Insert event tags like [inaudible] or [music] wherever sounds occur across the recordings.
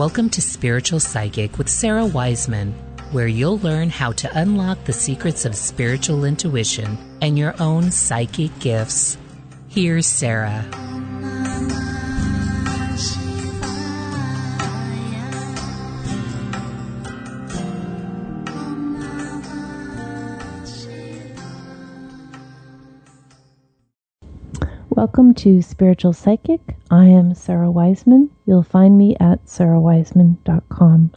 Welcome to Spiritual Psychic with Sara Wiseman, where you'll learn how to unlock the secrets of spiritual intuition and your own psychic gifts. Here's Sara. Welcome to Spiritual Psychic. I am Sara Wiseman. You'll find me at sarawiseman.com.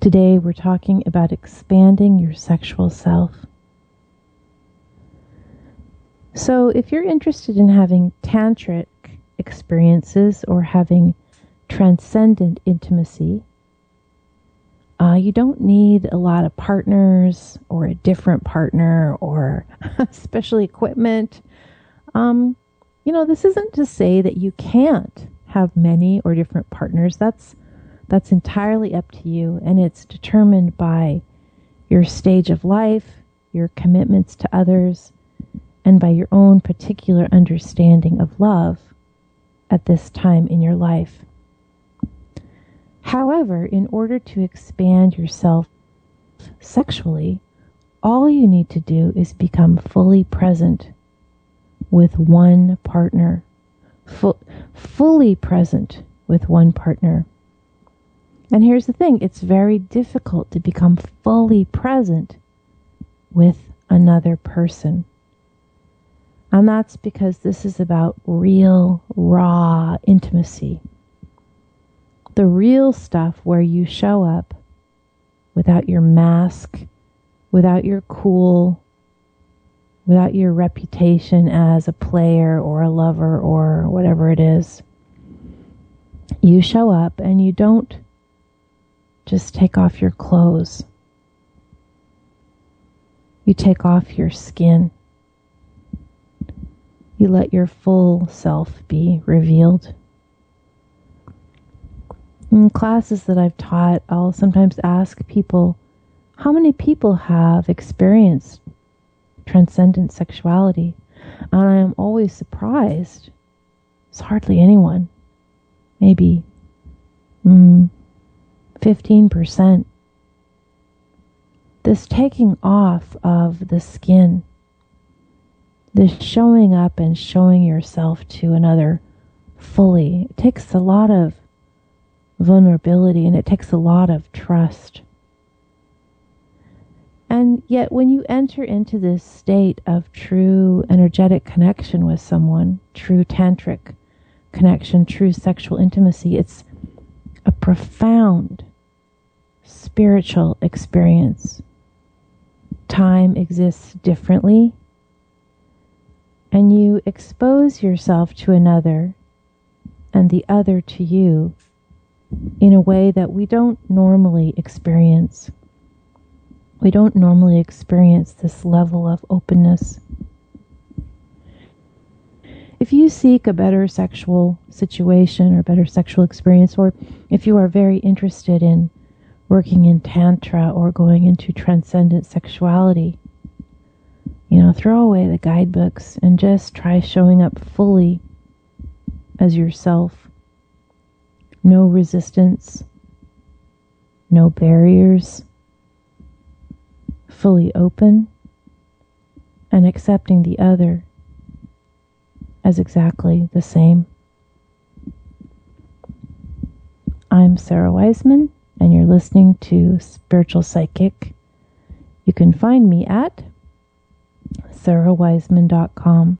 Today we're talking about expanding your sexual self. So, if you're interested in having tantric experiences or having transcendent intimacy, uh, you don't need a lot of partners or a different partner or [laughs] special equipment um, you know, this isn't to say that you can't have many or different partners. That's that's entirely up to you, and it's determined by your stage of life, your commitments to others, and by your own particular understanding of love at this time in your life. However, in order to expand yourself sexually, all you need to do is become fully present with one partner, Fu- fully present with one partner. And here's the thing it's very difficult to become fully present with another person. And that's because this is about real, raw intimacy. The real stuff where you show up without your mask, without your cool, without your reputation as a player or a lover or whatever it is. You show up and you don't just take off your clothes. You take off your skin. You let your full self be revealed. In classes that I've taught, I'll sometimes ask people, how many people have experienced transcendent sexuality. And I am always surprised. It's hardly anyone. Maybe mm, 15%. This taking off of the skin, this showing up and showing yourself to another fully, it takes a lot of vulnerability and it takes a lot of trust. And yet, when you enter into this state of true energetic connection with someone, true tantric connection, true sexual intimacy, it's a profound spiritual experience. Time exists differently, and you expose yourself to another and the other to you in a way that we don't normally experience. We don't normally experience this level of openness. If you seek a better sexual situation or better sexual experience, or if you are very interested in working in Tantra or going into transcendent sexuality, you know, throw away the guidebooks and just try showing up fully as yourself. No resistance, no barriers fully open and accepting the other as exactly the same. I'm Sara Wiseman, and you're listening to Spiritual Psychic. You can find me at sarawiseman.com.